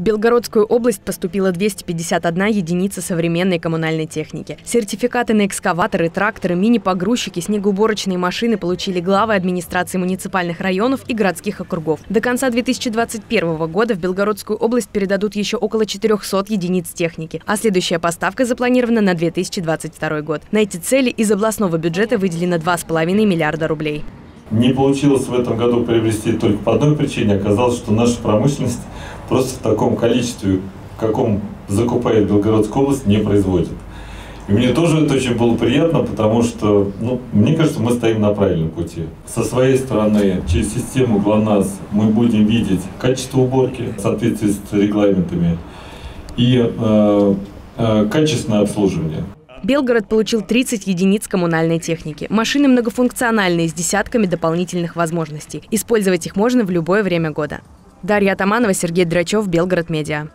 В Белгородскую область поступила 251 единица современной коммунальной техники. Сертификаты на экскаваторы, тракторы, мини-погрузчики, снегоуборочные машины получили главы администрации муниципальных районов и городских округов. До конца 2021 года в Белгородскую область передадут еще около 400 единиц техники, а следующая поставка запланирована на 2022 год. На эти цели из областного бюджета выделено 2,5 миллиарда рублей. Не получилось в этом году приобрести только по одной причине. Оказалось, что наша промышленность просто в таком количестве, в каком закупает Белгородская область, не производит. И мне тоже это очень было приятно, потому что, ну, мне кажется, мы стоим на правильном пути. Со своей стороны, через систему ГЛОНАСС мы будем видеть качество уборки в соответствии с регламентами и э, э, качественное обслуживание. Белгород получил 30 единиц коммунальной техники. Машины многофункциональные с десятками дополнительных возможностей. Использовать их можно в любое время года. Дарья Атаманова, Сергей Драчев, Белгород Медиа.